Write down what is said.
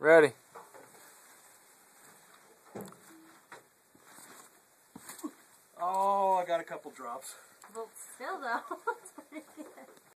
Ready. Oh, I got a couple drops. Well, still though.